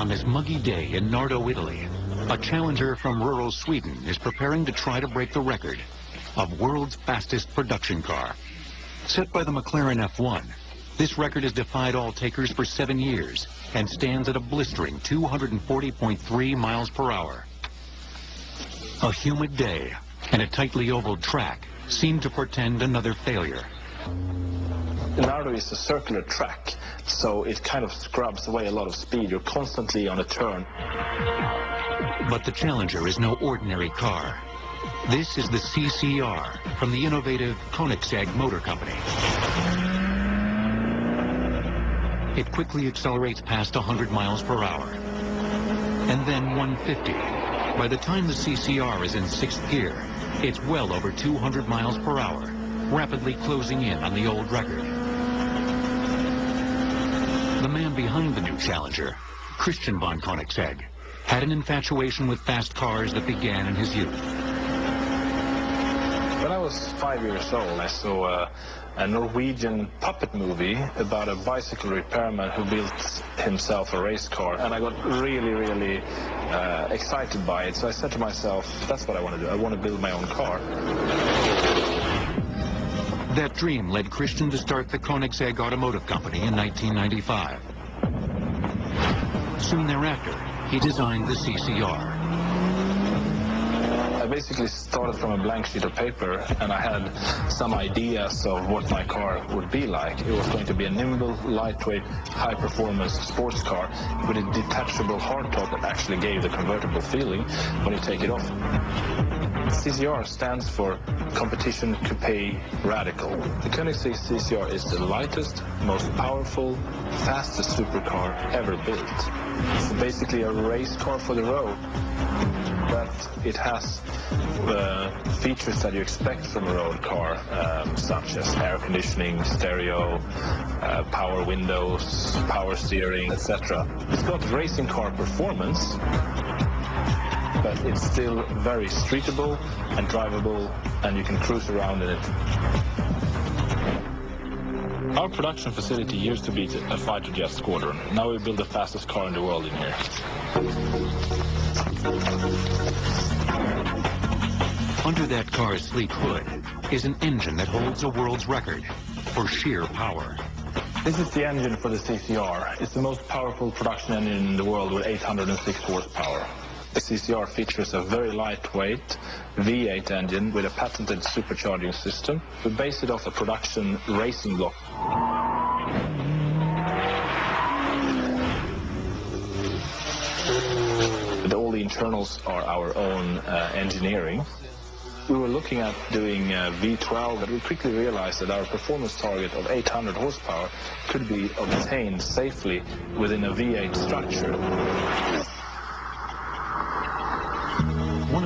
On this muggy day in Nardo, Italy, a challenger from rural Sweden is preparing to try to break the record of world's fastest production car. Set by the McLaren F1, this record has defied all takers for seven years and stands at a blistering 240.3 miles per hour. A humid day and a tightly ovaled track seem to portend another failure. Nardo is a circular track, so it kind of scrubs away a lot of speed. You're constantly on a turn. But the Challenger is no ordinary car. This is the CCR from the innovative Koenigsegg Motor Company. It quickly accelerates past 100 miles per hour. And then 150. By the time the CCR is in sixth gear, it's well over 200 miles per hour, rapidly closing in on the old record. The man behind the new Challenger, Christian von Koenigsegg, had an infatuation with fast cars that began in his youth. When I was five years old, I saw a, a Norwegian puppet movie about a bicycle repairman who built himself a race car, and I got really, really uh, excited by it. So I said to myself, that's what I want to do. I want to build my own car. That dream led Christian to start the Koenigsegg Automotive Company in 1995. Soon thereafter, he designed the CCR. I basically started from a blank sheet of paper and I had some ideas of what my car would be like. It was going to be a nimble, lightweight, high-performance sports car with a detachable hardtop that actually gave the convertible feeling when you take it off. CCR stands for Competition Coupe Radical. The Koenigsegg CCR is the lightest, most powerful, fastest supercar ever built. It's basically a race car for the road, but it has the features that you expect from a road car, um, such as air conditioning, stereo, uh, power windows, power steering, etc. It's got racing car performance, but it's still very streetable and drivable, and you can cruise around in it. Our production facility used to be a fighter jet squadron. Now we build the fastest car in the world in here. Under that car's sleek hood is an engine that holds a world's record for sheer power. This is the engine for the CCR. It's the most powerful production engine in the world with 806 horsepower. The CCR features a very lightweight V8 engine with a patented supercharging system. We base it off a production racing block. But All the internals are our own uh, engineering. We were looking at doing uh, V12, but we quickly realized that our performance target of 800 horsepower could be obtained safely within a V8 structure.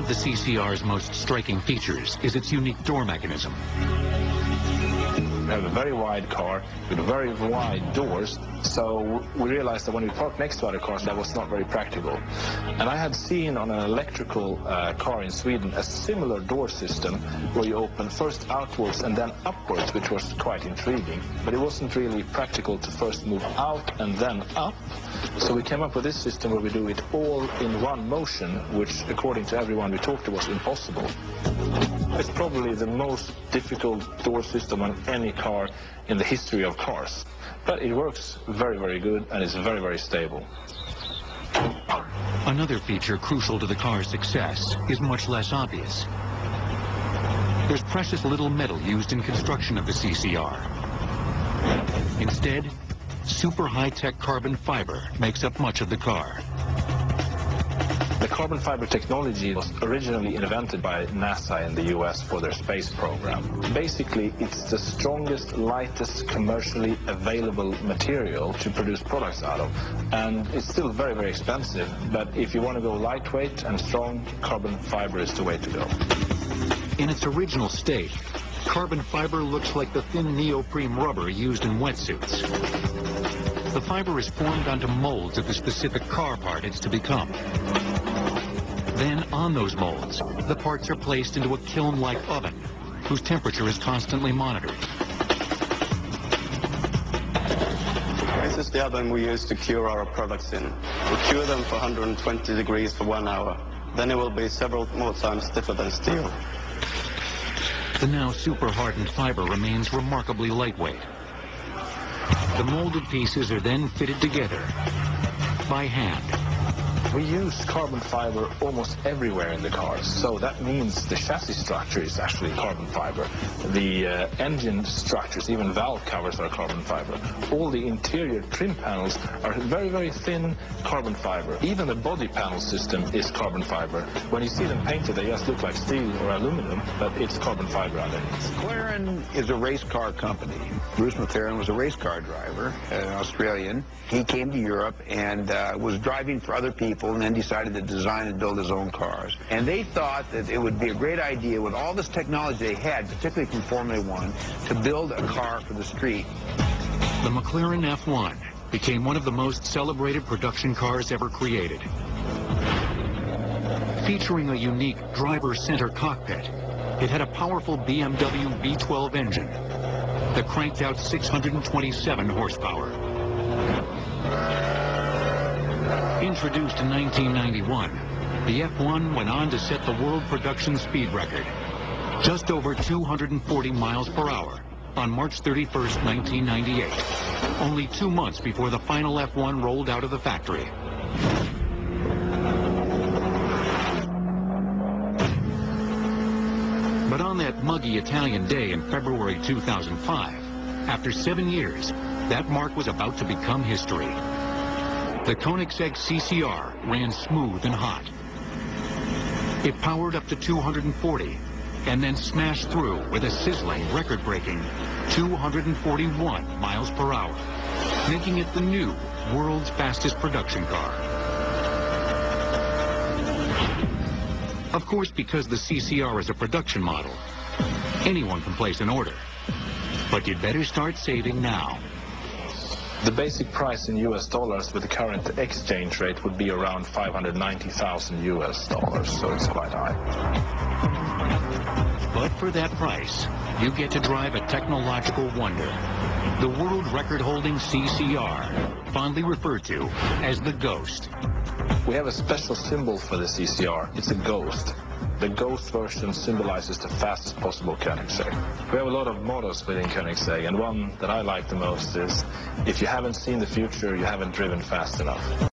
Of the CCR's most striking features is its unique door mechanism. We have a very wide car with very wide doors, so we realized that when we parked next to other cars, that was not very practical. And I had seen on an electrical uh, car in Sweden a similar door system where you open first outwards and then upwards, which was quite intriguing. But it wasn't really practical to first move out and then up. So we came up with this system where we do it all in one motion, which, according to everyone we talked to, was impossible. It's probably the most difficult door system on any car in the history of cars. But it works very, very good and is very, very stable. Another feature crucial to the car's success is much less obvious. There's precious little metal used in construction of the CCR. Instead, super high-tech carbon fiber makes up much of the car. The carbon fiber technology was originally invented by NASA in the US for their space program. Basically, it's the strongest, lightest, commercially available material to produce products out of. And it's still very, very expensive, but if you want to go lightweight and strong, carbon fiber is the way to go. In its original state, carbon fiber looks like the thin neoprene rubber used in wetsuits. The fiber is formed onto molds of the specific car part it's to become. Then on those molds, the parts are placed into a kiln-like oven, whose temperature is constantly monitored. A is the oven we use to cure our products in. We cure them for 120 degrees for one hour. Then it will be several more times stiffer than steel. The now super hardened fiber remains remarkably lightweight. The molded pieces are then fitted together by hand. We use carbon fiber almost everywhere in the cars, so that means the chassis structure is actually carbon fiber. The uh, engine structures, even valve covers are carbon fiber. All the interior trim panels are very, very thin carbon fiber. Even the body panel system is carbon fiber. When you see them painted, they just look like steel or aluminum, but it's carbon fiber underneath. McLaren is a race car company. Bruce McLaren was a race car driver, an Australian. He came to Europe and uh, was driving for other people and then decided to design and build his own cars. And they thought that it would be a great idea with all this technology they had, particularly from Formula One, to build a car for the street. The McLaren F1 became one of the most celebrated production cars ever created. Featuring a unique driver center cockpit, it had a powerful BMW V12 engine that cranked out 627 horsepower. Introduced in 1991, the F1 went on to set the world production speed record, just over 240 miles per hour on March 31st, 1998, only two months before the final F1 rolled out of the factory. But on that muggy Italian day in February 2005, after seven years, that mark was about to become history. The Koenigsegg CCR ran smooth and hot. It powered up to 240 and then smashed through with a sizzling record-breaking 241 miles per hour, making it the new world's fastest production car. Of course, because the CCR is a production model, anyone can place an order. But you'd better start saving now. The basic price in US dollars with the current exchange rate would be around 590,000 US dollars, so it's quite high. But for that price, you get to drive a technological wonder. The world record-holding CCR, fondly referred to as the Ghost. We have a special symbol for the CCR. It's a ghost. The Ghost version symbolizes the fastest possible Koenigsegg. We have a lot of mottos within Koenigsegg, and one that I like the most is, if you haven't seen the future, you haven't driven fast enough.